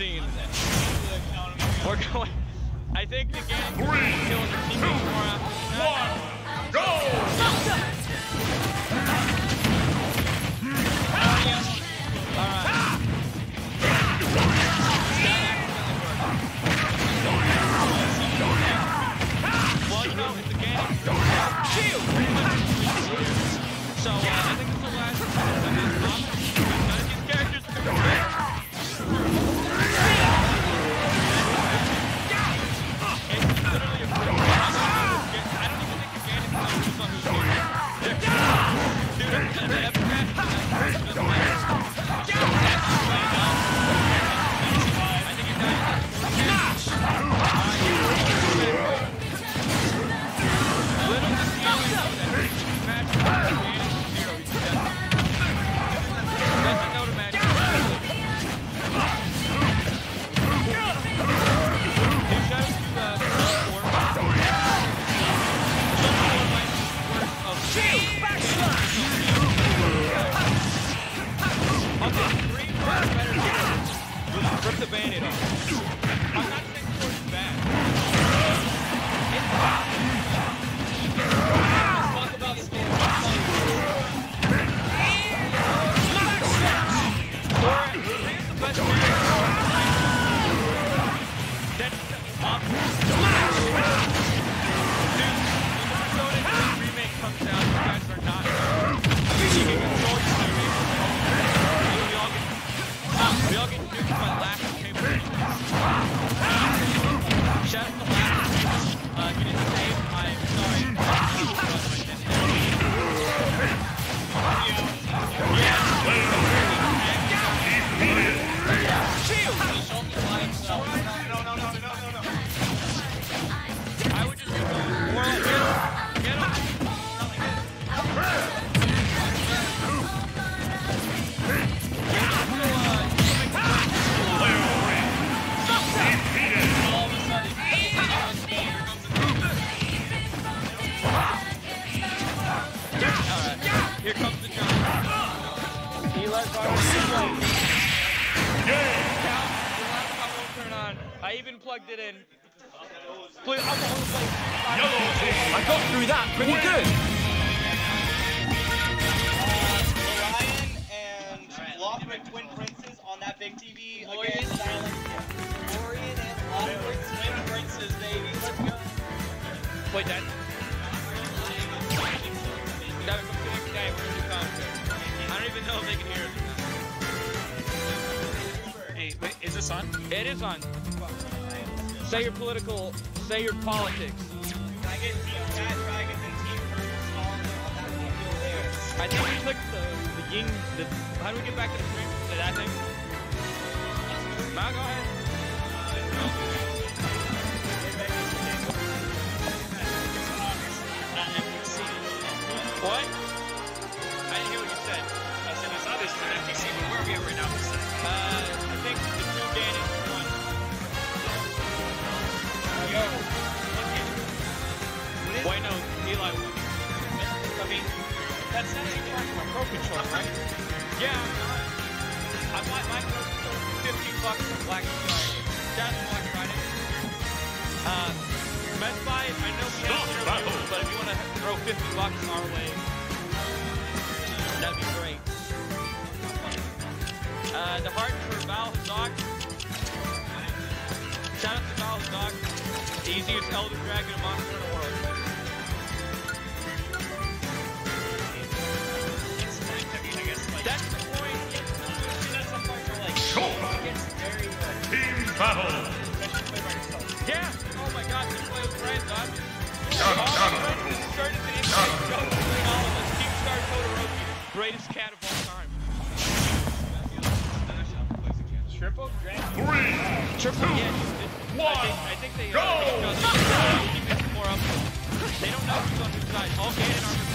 We're going. I think the gang Three, killing by lack of capabilities. Shout out to Lack. Uh, I even plugged it in. Please, I'm gonna play. Yellow team, I got through that pretty good. Lorian and Lothric Twin Princes on that big TV against Silent Lorian and Lothric Twin Princes, baby. Let's go. Wait, that. They can hear us. Hey, wait, is this on? It is on. Say your political. Say your politics. I get Team Cat Dragons and Team Curtis on, on that video there? I think we clicked the the ying. The, how do we get back to the? To that thing. Mal, go ahead. What? Said it's FTC, but where are we at right now? Uh, I think the two Dan and one. Yo. Wait, no, Eli. won. I mean, that's not even like my pro control, right? Yeah, I bought my for 15 bucks from Black Friday. That's Black Friday. Uh, Best Buy, I know we have Stop zero but if you want to throw 50 bucks our way, Uh, the heart for Vaal Hazak. Shout out to Vaal Hazak, the easiest Elder Dragon monster in the world. It's like, I mean, I guess like That's the point. that's the where like Go! it gets very Team battle! especially play by yourself. Yeah. Oh my God, you play with friends, huh? Got him, All got my him. friends that started the Got inside him. joke between all of us. Team Star Todoroki, greatest Yeah, it- I one, think, I think they go! uh, each other. Keep it more up. They don't know who's on whose side. All Ganon are.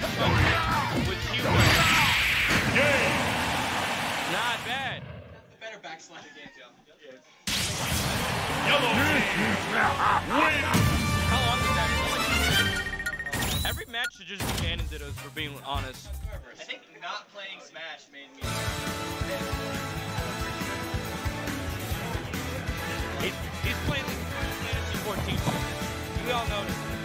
With Hugo. Yeah. Not bad. A better backslide again, Joe. Yellow. Win. How long did that play? Every match should just be canon dittos, for being honest. I think not playing Smash made me... He's, playing the Fantasy 14. We all know this.